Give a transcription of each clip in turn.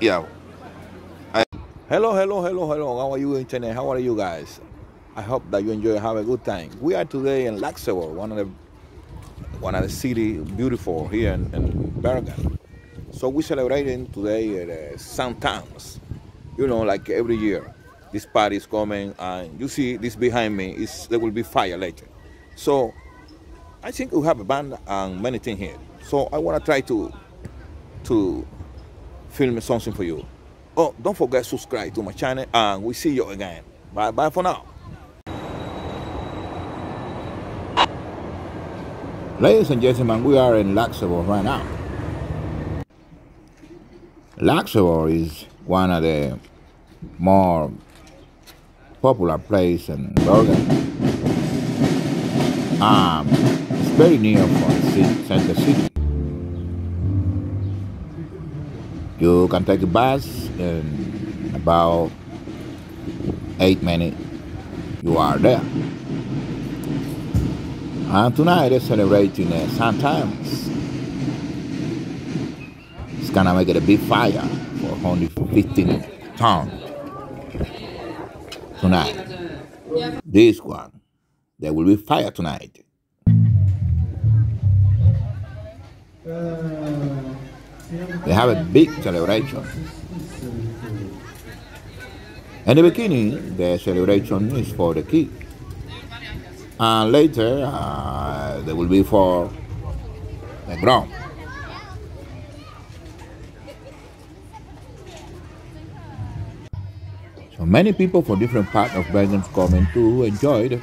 yeah. I, hello, hello, hello, hello. How are you, internet? How are you guys? I hope that you enjoy have a good time. We are today in Laksevåg, one of the one of the city beautiful here in, in Bergen. So we're celebrating today uh. Thomas. You know, like every year, this party is coming, and you see this behind me is there will be fire later. So I think we have a band and many things here. So I want to try to to film something for you. Oh, don't forget to subscribe to my channel, and we see you again. Bye bye for now. Ladies and gentlemen, we are in Laksevåg right now. Laksevåg is one of the more popular places in Bergen. Um, it's very near from the city, center city. You can take a bus in about eight minutes. You are there. And tonight they're celebrating uh, St. Hans. It's gonna make it a big fire for only 15 tons tonight. This one, there will be fire tonight. They have a big celebration. In the beginning, the celebration is for the king. And later, uh, they will be for the ground. So many people from different parts of Bergen coming to enjoy the,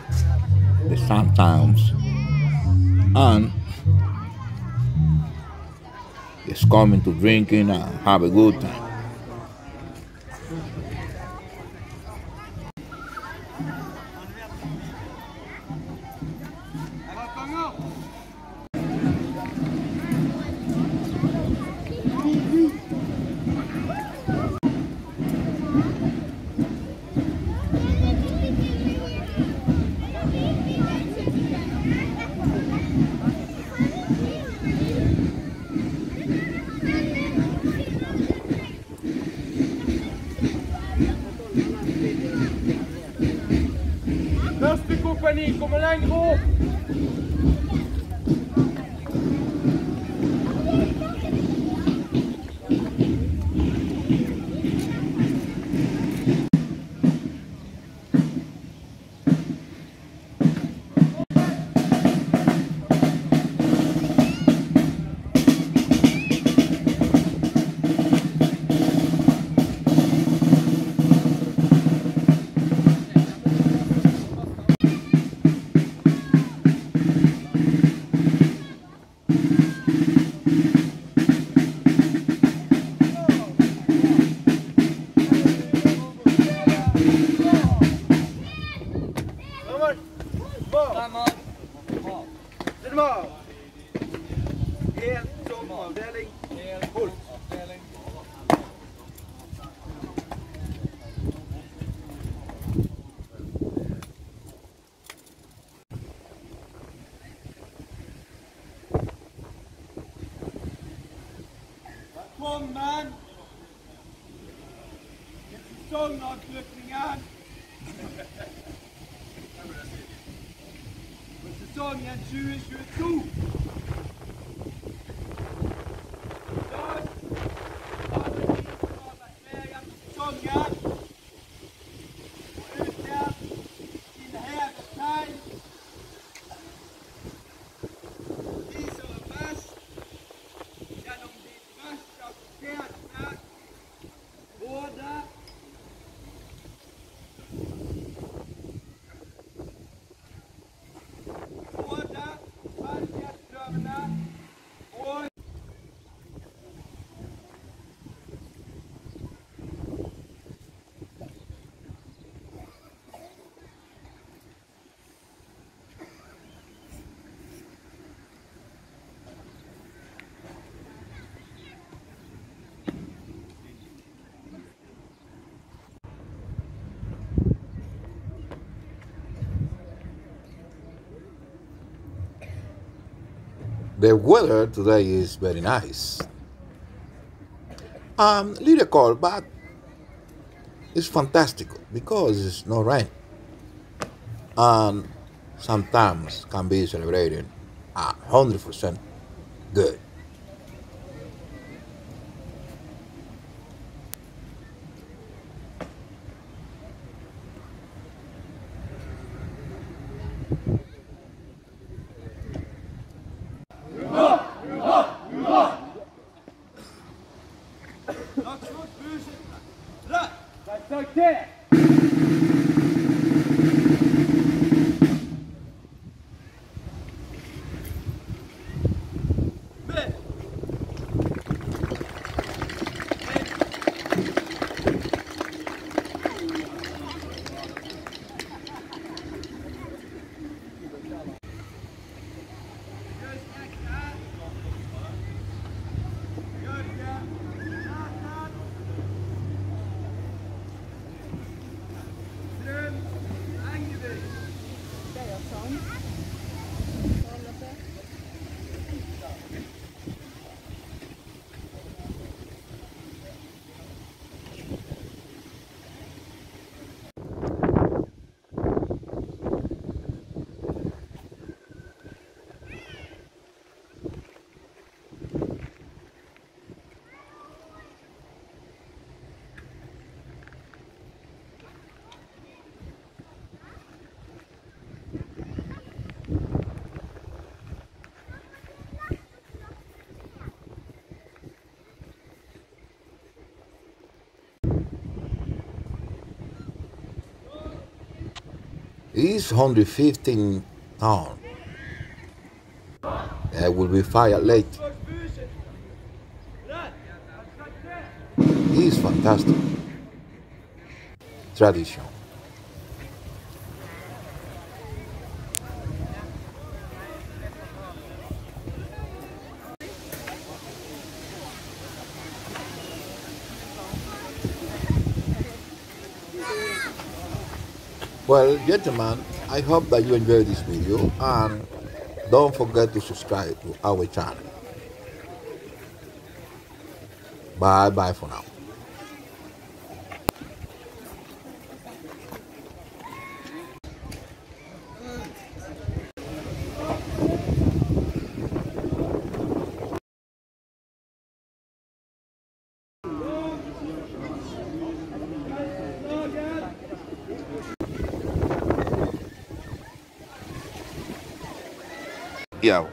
the sometimes and it's coming to drinking and have a good time. Giovanni, come l'angolo! Till säsongavslutningen för säsongen 2022. The weather today is very nice. Um, little cold, but it's fantastic because it's no rain. And sometimes can be celebrated a hundred percent good. Tack, It's 115 town. There will be fire late. It's fantastic. Tradition. Well, gentlemen, I hope that you enjoyed this video and don't forget to subscribe to our channel. Bye bye for now. Yeah,